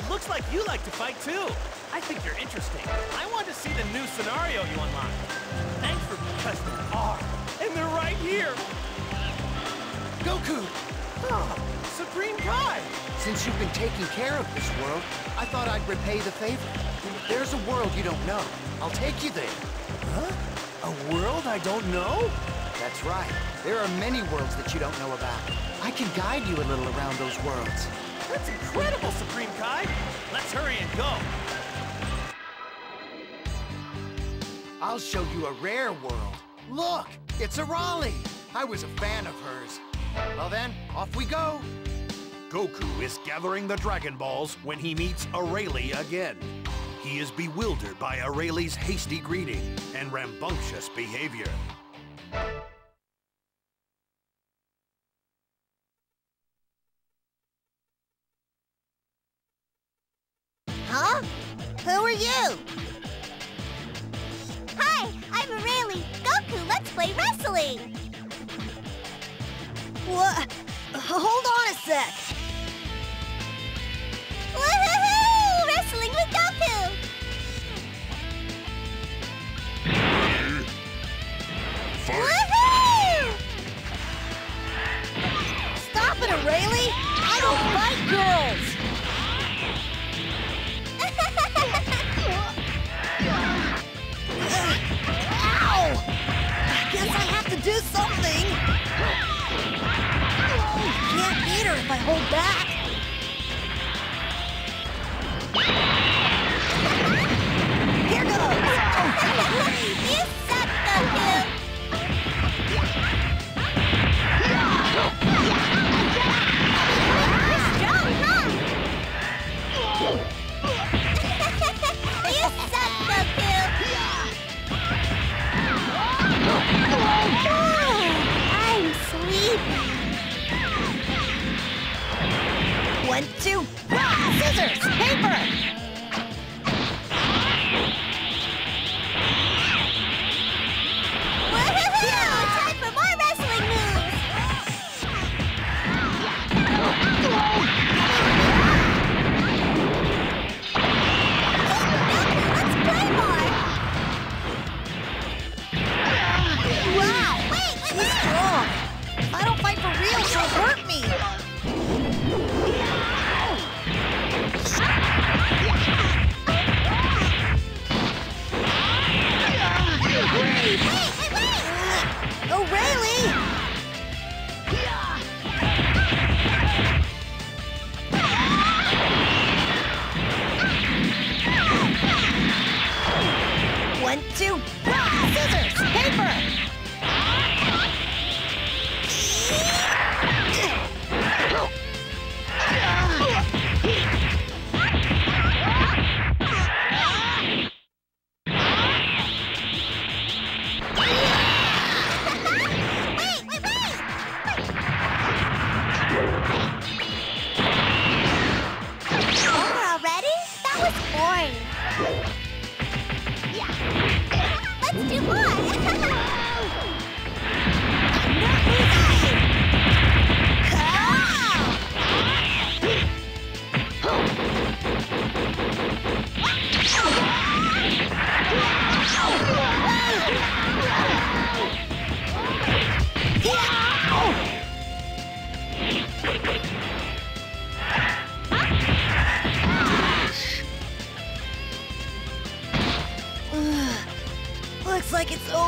It looks like you like to fight too. I think you're interesting. I want to see the new scenario you unlocked. Thanks for because there are, and they're right here. Goku! Oh, Supreme Kai. Since you've been taking care of this world, I thought I'd repay the favor. There's a world you don't know. I'll take you there. Huh? A world I don't know? That's right. There are many worlds that you don't know about. I can guide you a little around those worlds. That's incredible, Supreme Kai. Let's hurry and go. I'll show you a rare world. Look, it's Arale. I was a fan of hers. Well then, off we go. Goku is gathering the Dragon Balls when he meets Arale again. He is bewildered by Arale's hasty greeting and rambunctious behavior. Are you? Hi, I'm Arale. Goku, let's play wrestling. What? Hold on a sec. Woohoo! Wrestling with Goku. Woohoo! Stop it, Arale! I don't fight girls! Hold back. Here goes! Oh, One, two, ah, scissors, paper!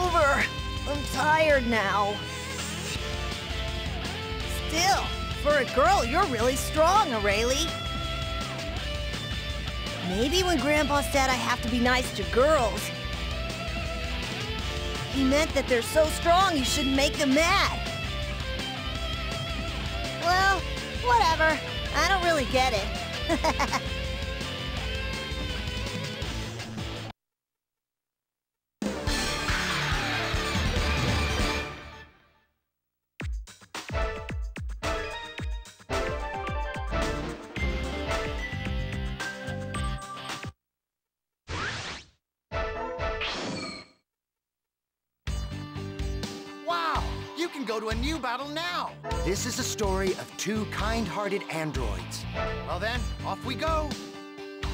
Over. I'm tired now. Still, for a girl, you're really strong, Arale. Maybe when Grandpa said I have to be nice to girls, he meant that they're so strong you shouldn't make them mad. Well, whatever. I don't really get it. battle now! This is a story of two kind-hearted androids. Well then, off we go!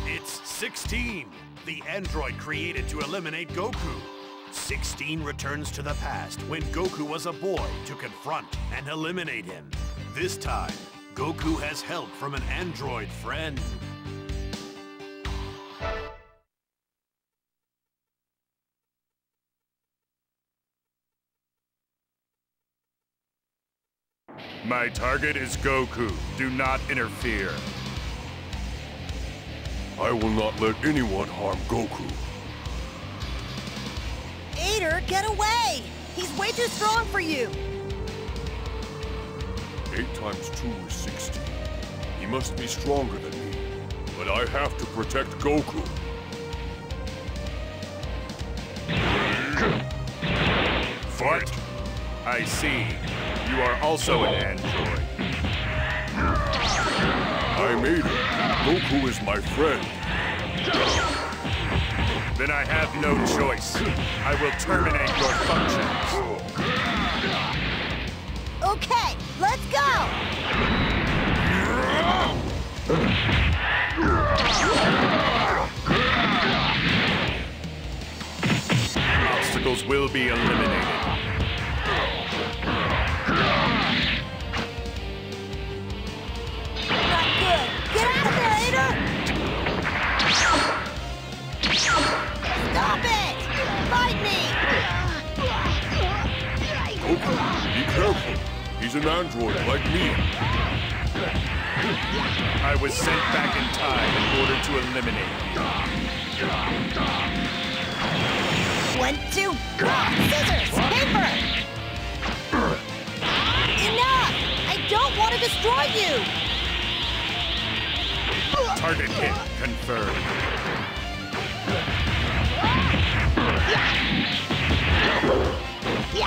It's 16, the android created to eliminate Goku. 16 returns to the past when Goku was a boy to confront and eliminate him. This time, Goku has help from an android friend. My target is Goku. Do not interfere. I will not let anyone harm Goku. Eighter, get away! He's way too strong for you! 8 times 2 is 16. He must be stronger than me. But I have to protect Goku. Fight! I see. You are also an android. I made it. Goku is my friend. Then I have no choice. I will terminate your functions. Okay, let's go! Obstacles will be eliminated. Stop it! Fight me! Goku, be careful. He's an android like me. I was sent back in time in order to eliminate you. One, two, rock, scissors, paper! Enough! I don't want to destroy you! Target hit confirmed. You'll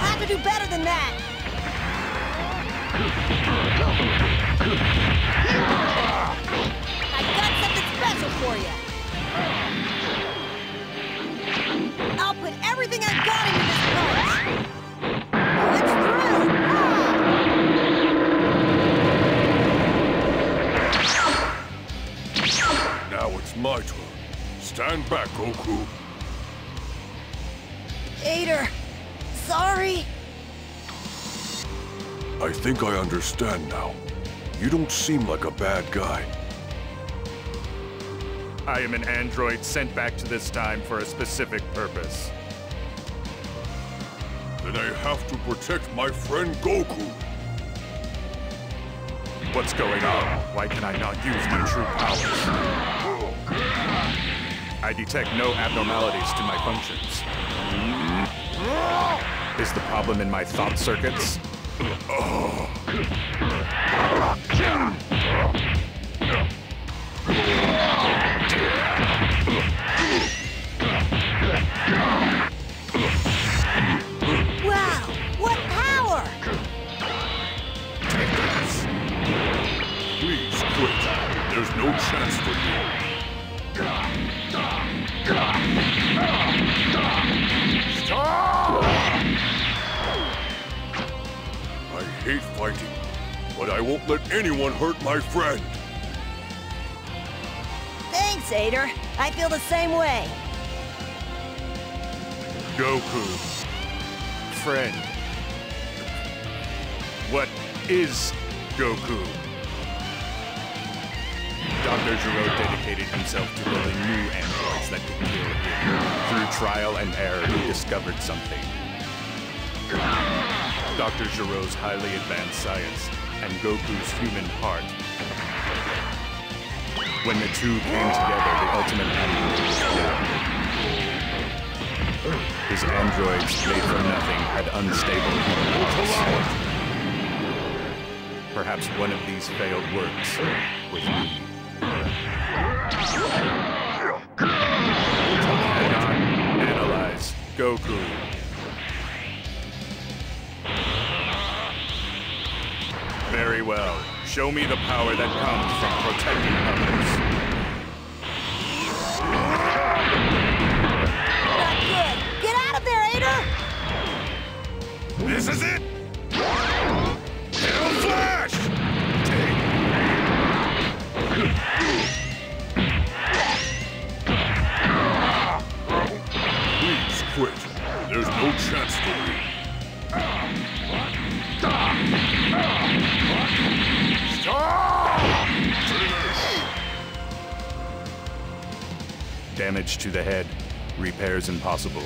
have to do better than that! I got something special for you! I'll put everything I've got into this punch! My turn. Stand back, Goku. Eighter, sorry. I think I understand now. You don't seem like a bad guy. I am an android sent back to this time for a specific purpose. Then I have to protect my friend Goku. What's going on? Why can I not use my true powers? I detect no abnormalities to my functions. Is the problem in my thought circuits? Wow, what power! Please quit. There's no chance for you. Hate fighting, but I won't let anyone hurt my friend. Thanks, Eighter. I feel the same way. Goku. Friend. What is Goku? Dr. Gero dedicated himself to building new androids that could kill him. Through trial and error, he discovered something. Dr. Gero's highly advanced science and Goku's human heart. When the two came together, the ultimate android was born. His androids, made from nothing, had unstable human hearts. Perhaps one of these failed works was me. Analyze Goku. Show me the power that comes from protecting others. Not good. Get out of there, Eighter! This is it! Damage to the head. Repairs impossible.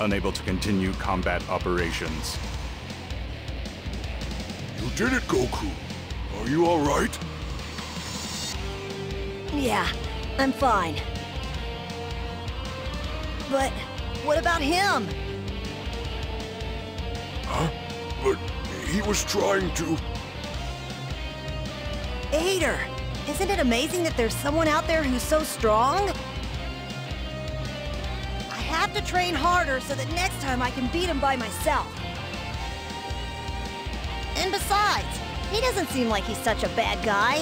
Unable to continue combat operations. You did it, Goku. Are you all right? Yeah, I'm fine. But what about him? Huh? But he was trying to... Eighter! Isn't it amazing that there's someone out there who's so strong? I have to train harder so that next time I can beat him by myself. And besides, he doesn't seem like he's such a bad guy.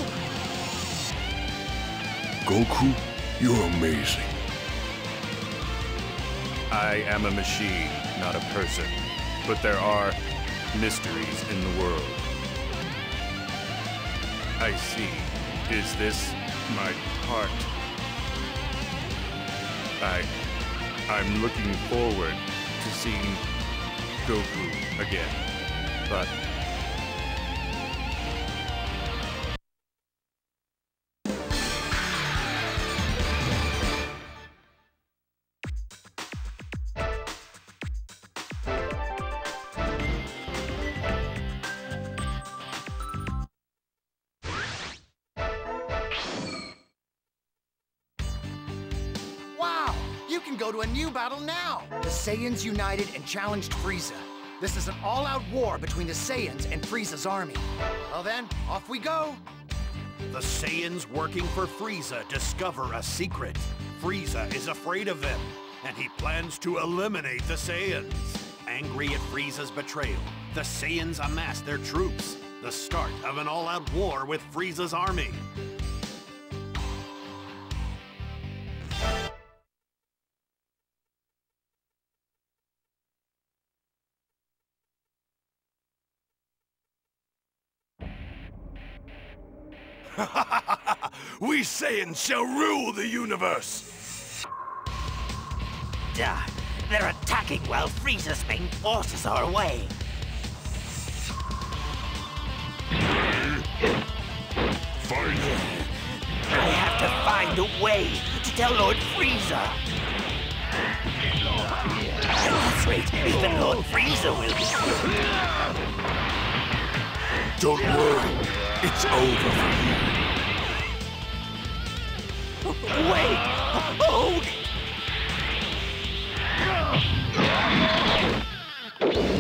Goku, you're amazing. I am a machine, not a person. But there are mysteries in the world. I see. Is this my part? I... I'm looking forward to seeing Goku again. But... battle now! The Saiyans united and challenged Frieza. This is an all-out war between the Saiyans and Frieza's army. Well then, off we go! The Saiyans working for Frieza discover a secret. Frieza is afraid of them, and he plans to eliminate the Saiyans. Angry at Frieza's betrayal, the Saiyans amass their troops. The start of an all-out war with Frieza's army. we Saiyans shall rule the universe! Duh. They're attacking while Frieza's main forces are away. Fight! I have to find a way to tell Lord Frieza. Right, even Lord Frieza will be. Don't worry, it's over for you. Wait! Hold!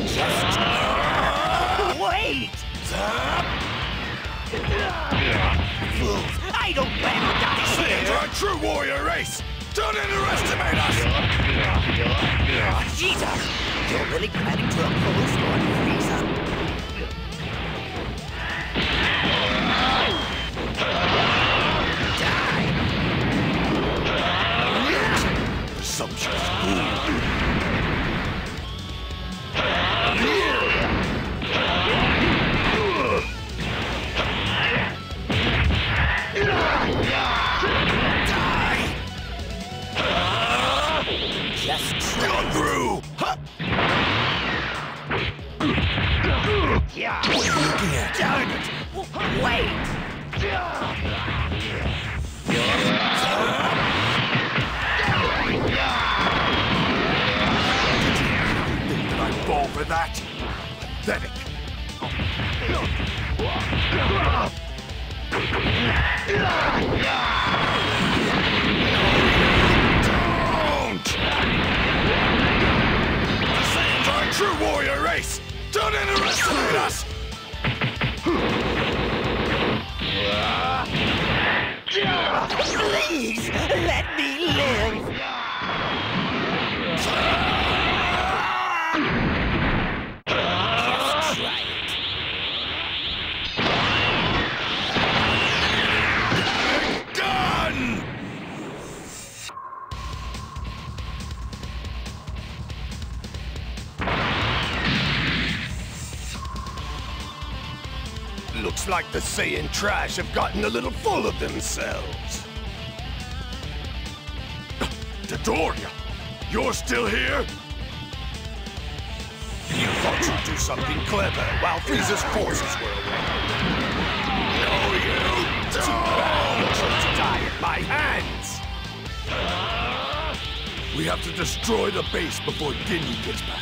Just... Wait! Fools! I don't plan die Saiyans here! are a true warrior race! Don't underestimate us! Vegeta! You're really planning to oppose Lord Frieza? Presumptuous fool! The Saiyan trash have gotten a little full of themselves. Dodoria, you're still here? You thought you'd do something clever while Frieza's forces were away. No, you don't! Too bad you chose to die at my hands! We have to destroy the base before Ginyu gets back.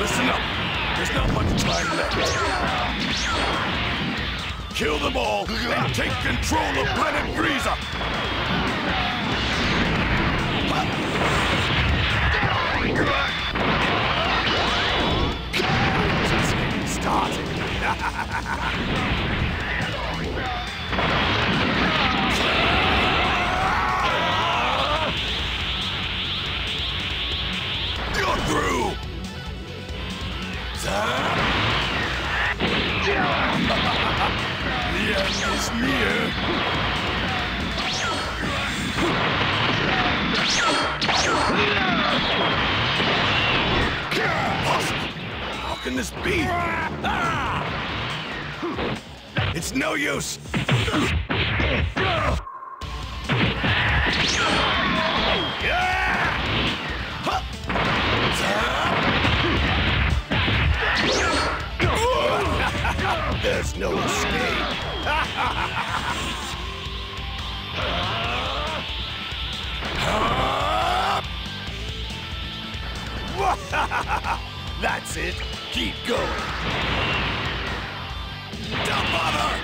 Listen up! There's not much time left. Kill them all and take control of Planet Frieza! Just getting started. is near! How can this be? It's no use! There's no escape. That's it. Keep going. Don't bother!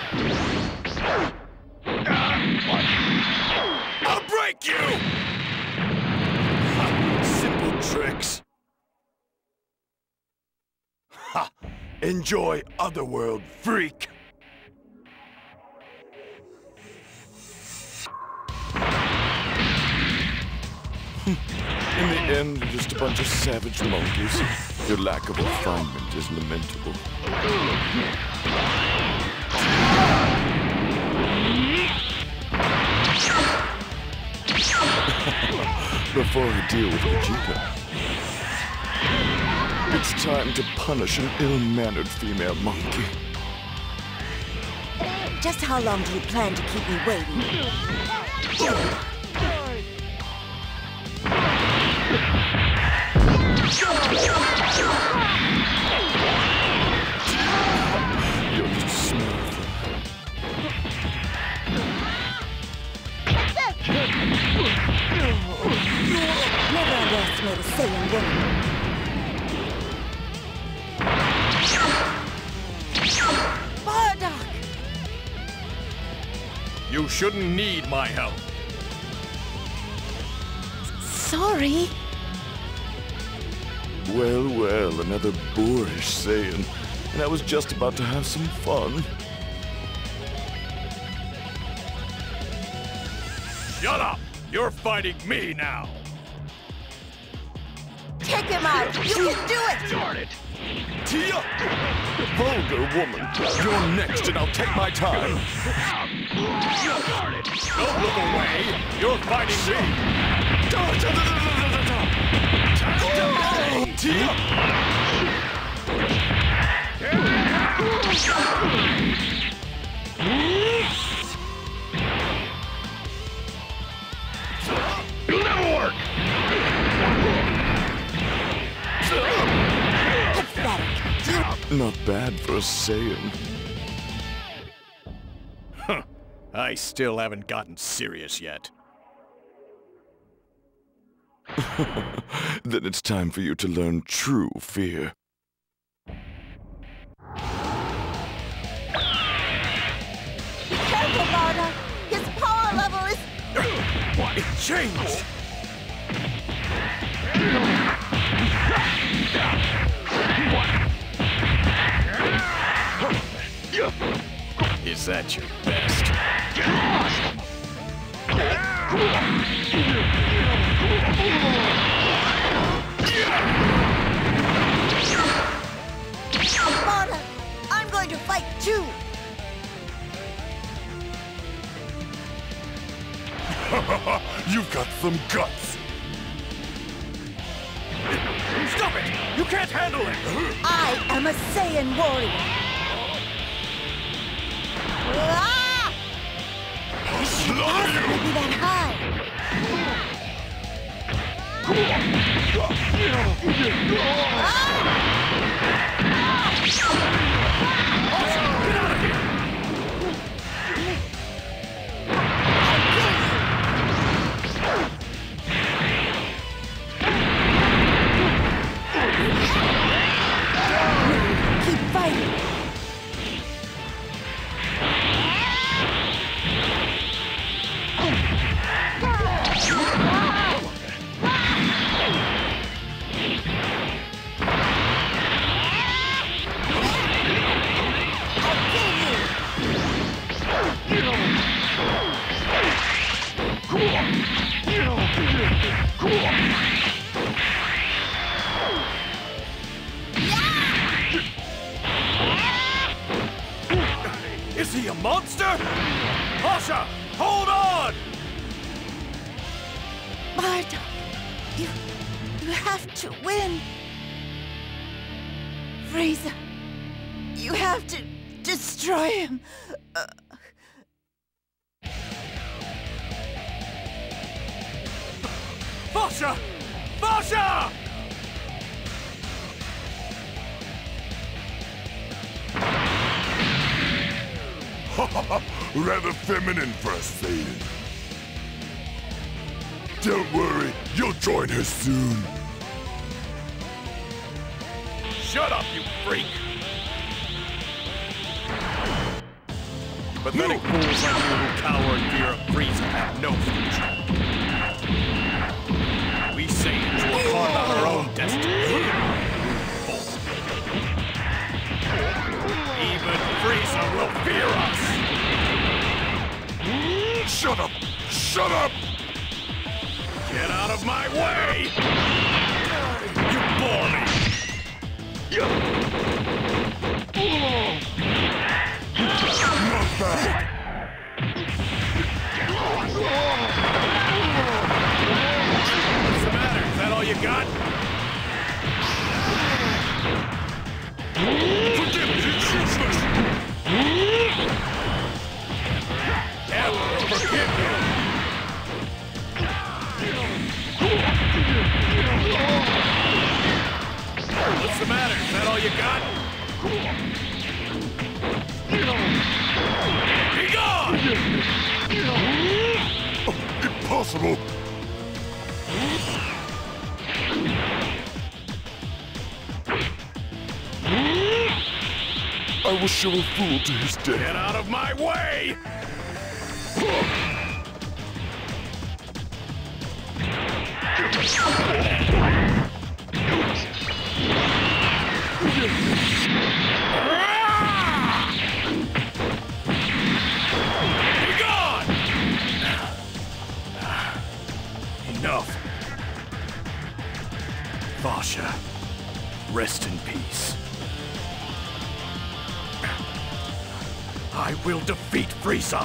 I'll break you! Simple tricks. Ha! Enjoy Otherworld, freak! In the end, you're just a bunch of savage monkeys. Your lack of refinement is lamentable. Before I deal with Vegeta, it's time to punish an ill-mannered female monkey. Just how long do you plan to keep me waiting? You shouldn't need my help. Sorry. Well, well, another boorish Saiyan. And I was just about to have some fun. Shut up! You're fighting me now! Take him out! You can do it! Darn it! Tia! Vulgar woman, you're next and I'll take my time. Darn it! Don't look away! You're fighting me! Not bad for a Saiyan. I still haven't gotten serious yet. Then it's time for you to learn true fear. Be careful, Bardock! His power level is... What? It changed! Is that your best? Bardock! I'm going to fight too! You've got some guts! Stop it! You can't handle it! I am a Saiyan warrior! Ah! Slaughter Can't be that high. Keep feminine a Don't worry, you'll join her soon. Fool to his death. Get out of my way! Will defeat Frieza!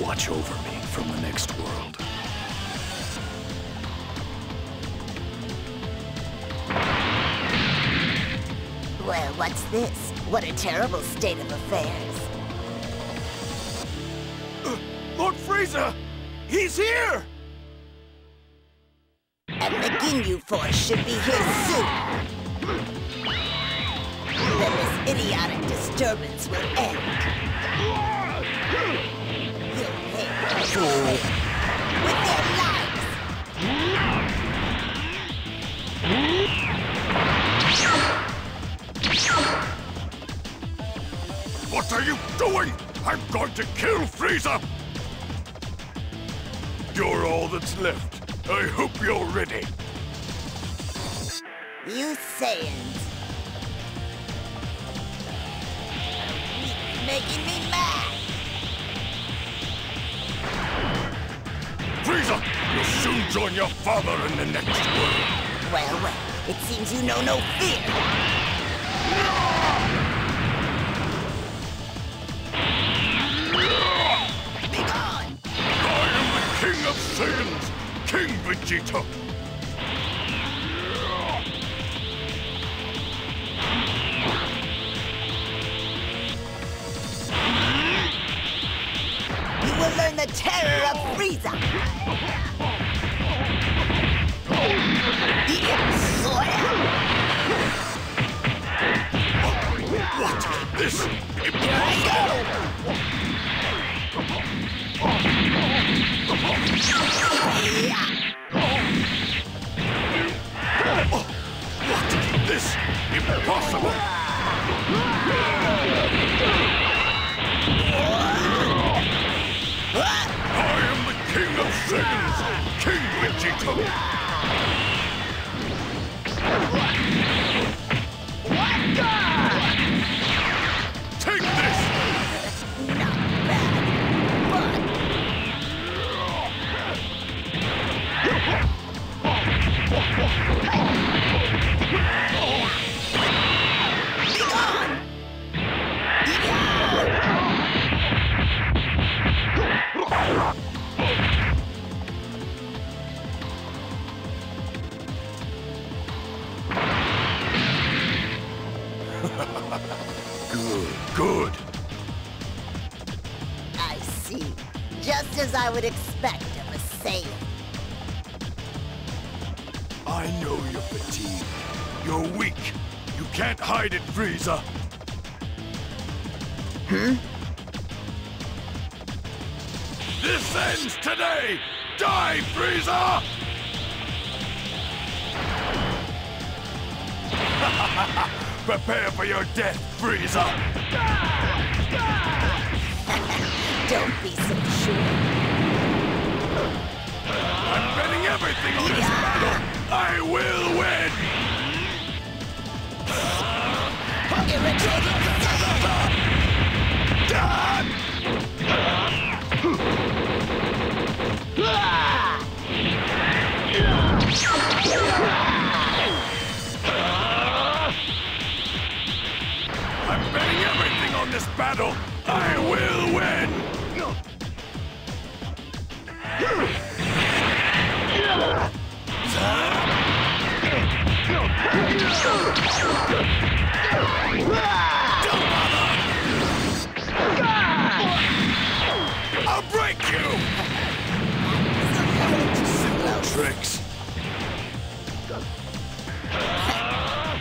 Watch over me from the next world. Well, what's this? What a terrible state of affairs. Uh, Lord Frieza! He's here! And the Ginyu Force should be here soon. Idiotic disturbance will end. You'll pay with their lives. What are you doing? I'm going to kill Frieza! You're all that's left. I hope you're ready. You Saiyans. Making me mad. Frieza, you'll soon join your father in the next world. Well, well, it seems you know no fear. Be gone! I am the King of Saiyans, King Vegeta. Frieza! What? This impossible! What? This impossible! King of Saiyans, King Vegeta! Would expect of a Saiyan. I know you're fatigued. You're weak. You can't hide it, Frieza. Hmm? This ends today! Die, Frieza! Prepare for your death, Frieza! Don't be so sure. I'm betting everything on this battle! I will win! Irritating Saiyan! Done! I'm betting everything on this battle! I will win! I'll break you! Simple tricks.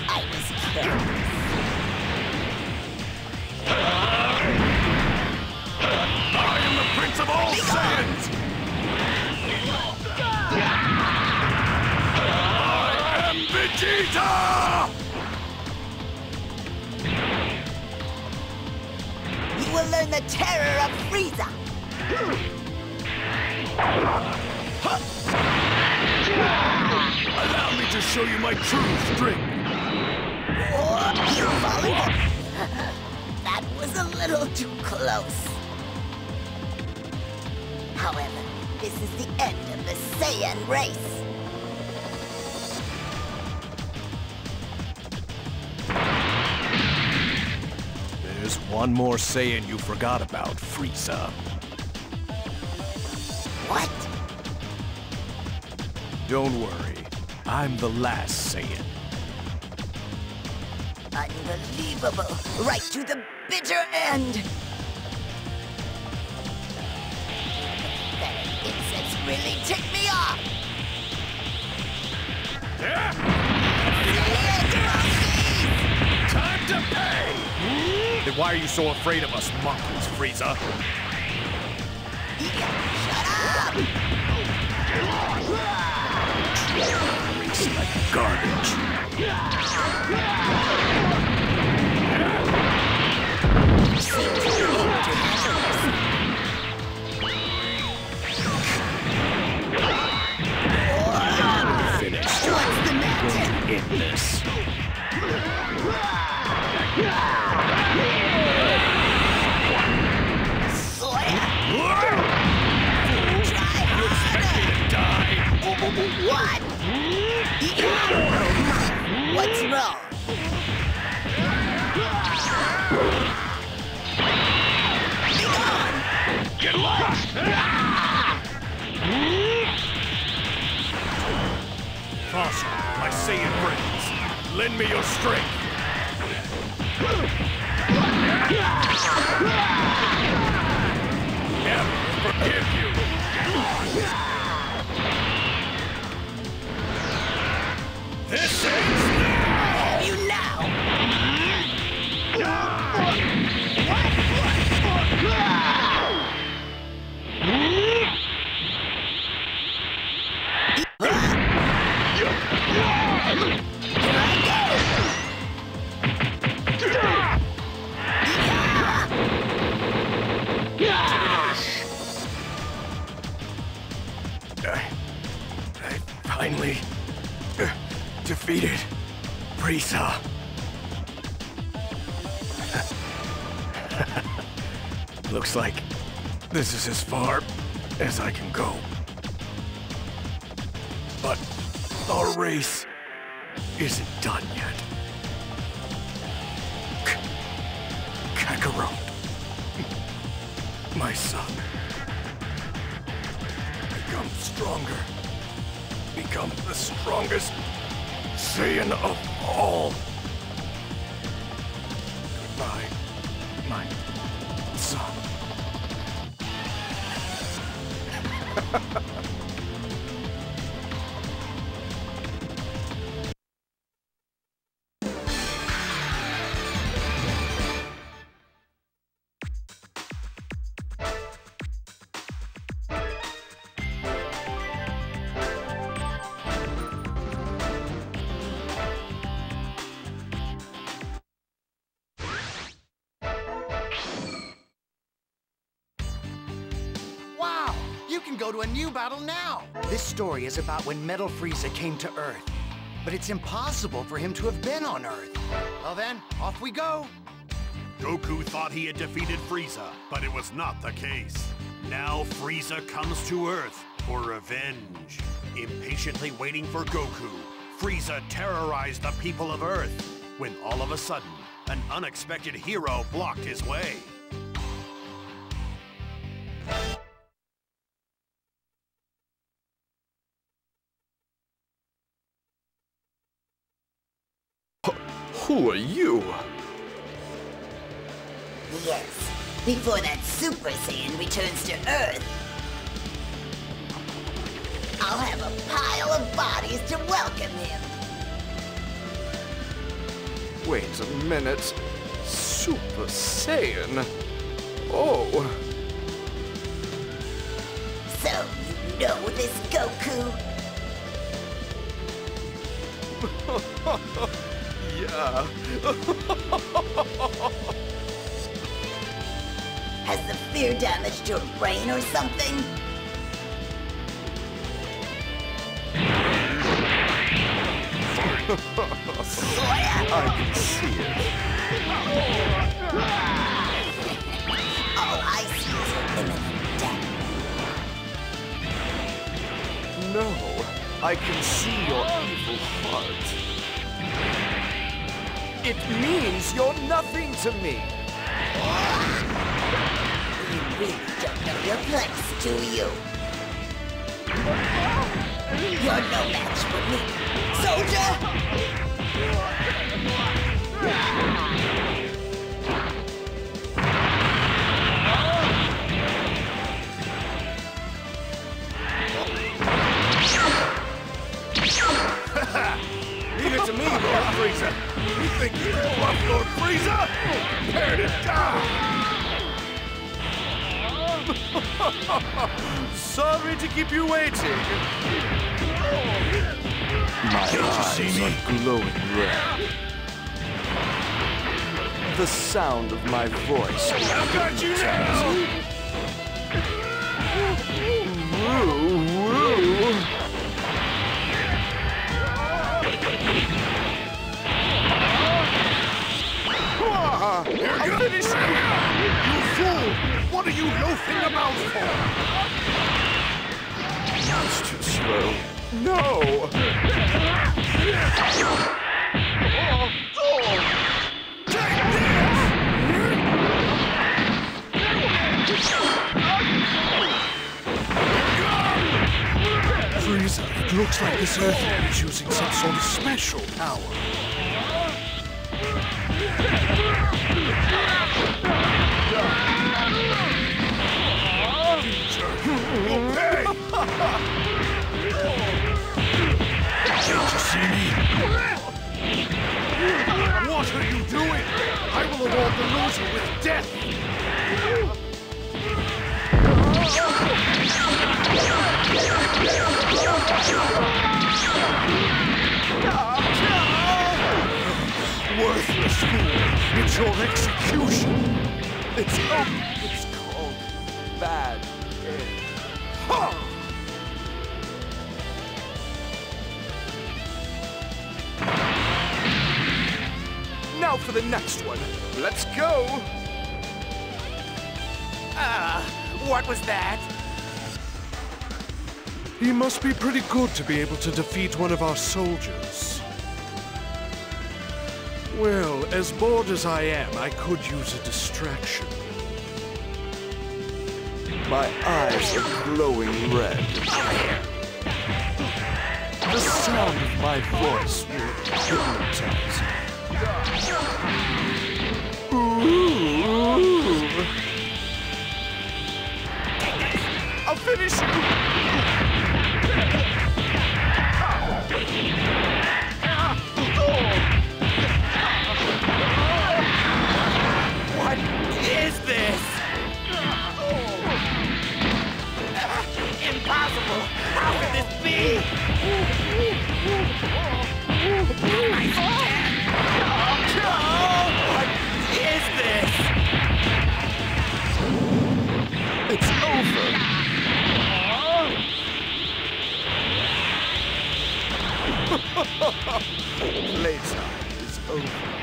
I was careless. I am the Prince of all Saiyans! I am Vegeta! Will learn the terror of Frieza. Allow me to show you my true strength! Or you falling. that was a little too close. However, this is the end of the Saiyan race. There's one more Saiyan you forgot about, Frieza. What? Don't worry. I'm the last Saiyan. Unbelievable. Right to the bitter end. That insects really tick me off. Yeah. Time to pay! Then why are you so afraid of us monkeys, Frieza? Race like garbage. Finished. What's the matter? End this. What? What's wrong? Get lost! Caution, my Saiyan friends. Lend me your strength. Never forgive you! Go to a new battle now! This story is about when Metal Frieza came to Earth. But it's impossible for him to have been on Earth. Well then, off we go! Goku thought he had defeated Frieza, but it was not the case. Now Frieza comes to Earth for revenge. Impatiently waiting for Goku, Frieza terrorized the people of Earth when all of a sudden, an unexpected hero blocked his way. Minute. Super Saiyan? Oh, So, you know this Goku? yeah. Has the fear damaged your brain or something? I can see it. All I see is death. No, I can see your evil heart. It means you're nothing to me. You really don't know your place, do you? You're no match for me, Sorry to keep you waiting. My eyes are glowing red. The sound of my voice. I got you now. Woo, woo. Ah, I finished you. You fool! What are you loafing about for? It's too slow. No! Frieza, it looks like this Earthman is using some sort of special power. Loser with death! Worthless fool! It's your execution! It's oh, for the next one. Let's go. Uh, what was that? He must be pretty good to be able to defeat one of our soldiers. Well, as bored as I am, I could use a distraction. My eyes are glowing red. The sound of my voice will hypnotize Ooh. I'll finish you! Playtime is over.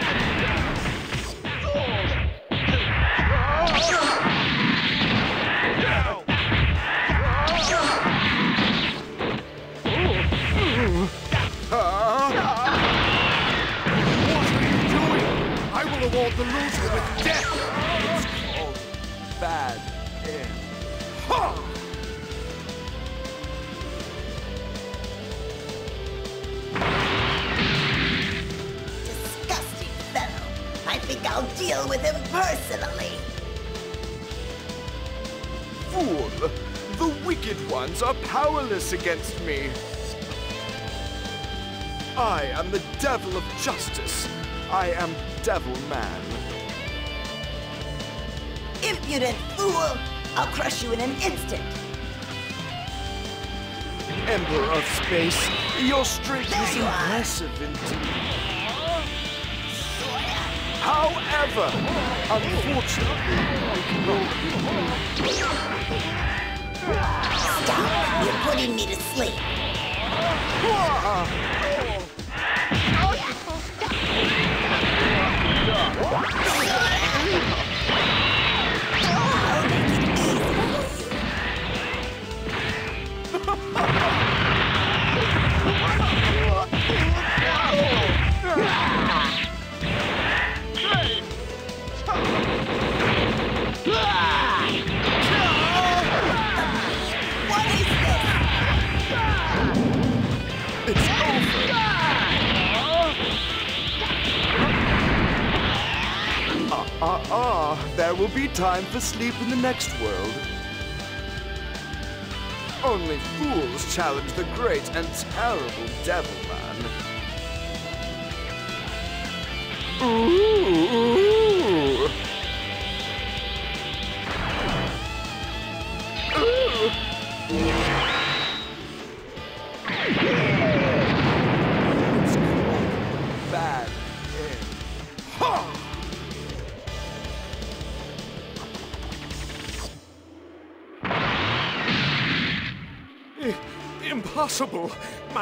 Powerless against me. I am the devil of justice. I am Devil Man. Impudent fool! I'll crush you in an instant. Emperor of Space, your strength There is you impressive indeed. However, unfortunately, I cannot! You're putting me to sleep. Time for sleep in the next world. Only fools challenge the great and terrible Devil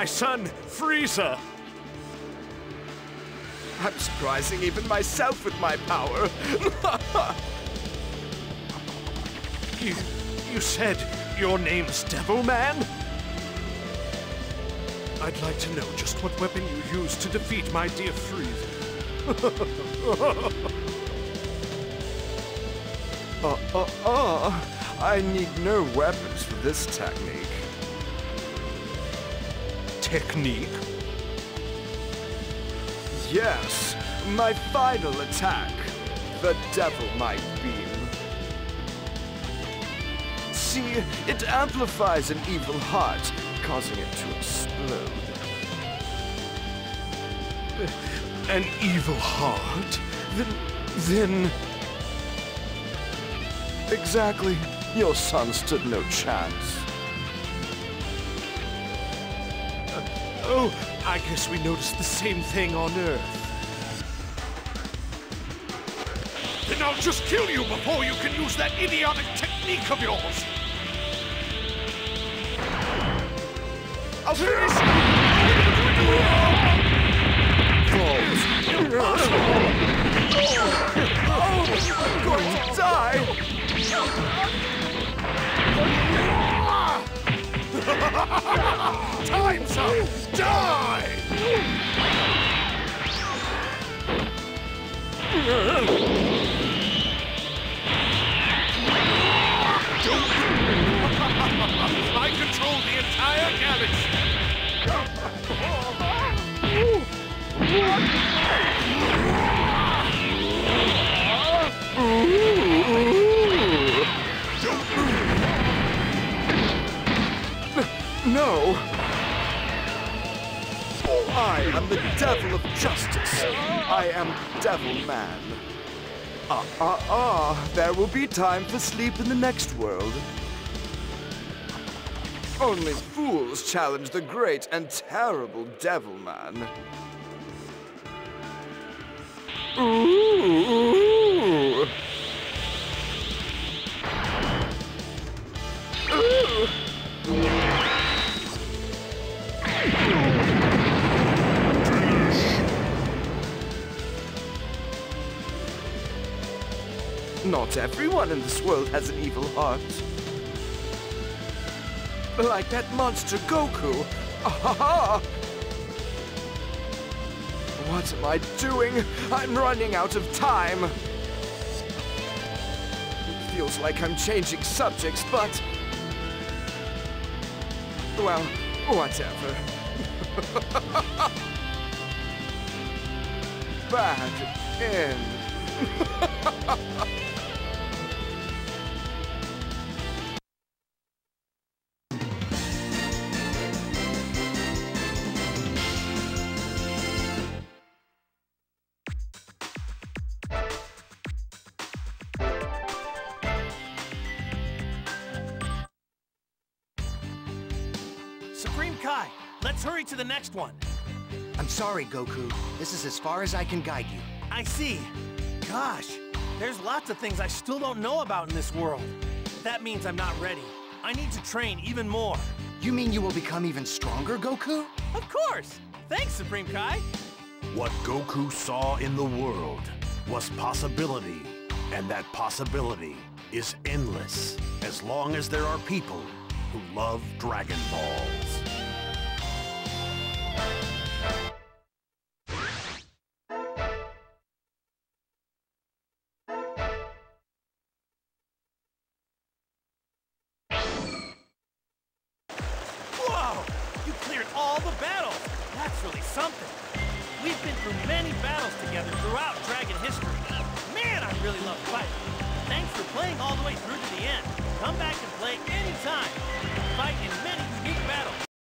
son, Frieza! I'm surprising even myself with my power. You, you said your name's Devil Man? I'd like to know just what weapon you used to defeat my dear Frieza. uh, uh, uh. I need no weapons for this technique. Technique? Yes, my final attack, the Devil Might Beam. See, it amplifies an evil heart, causing it to explode. An evil heart? Then, then, Exactly. Your son stood no chance. Oh, I guess we noticed the same thing on Earth. Then I'll just kill you before you can use that idiotic technique of yours! I'll finish. Impossible! Oh, I'm going to die! Time's up! Die! I control the entire galaxy! Oh, No! I am the devil of justice. I am Devil Man. Ah, ah, ah, there will be time for sleep in the next world. Only fools challenge the great and terrible Devil Man. Ooh. Not everyone in this world has an evil heart. Like that monster Goku. Ah-ha-ha! What am I doing? I'm running out of time. It feels like I'm changing subjects, but... Well, whatever. Bad end. let's hurry to the next one. I'm sorry, Goku. This is as far as I can guide you. I see. Gosh, there's lots of things I still don't know about in this world. That means I'm not ready. I need to train even more. You mean you will become even stronger, Goku? Of course! Thanks, Supreme Kai! What Goku saw in the world was possibility, and that possibility is endless as long as there are people who love Dragon Balls. Whoa!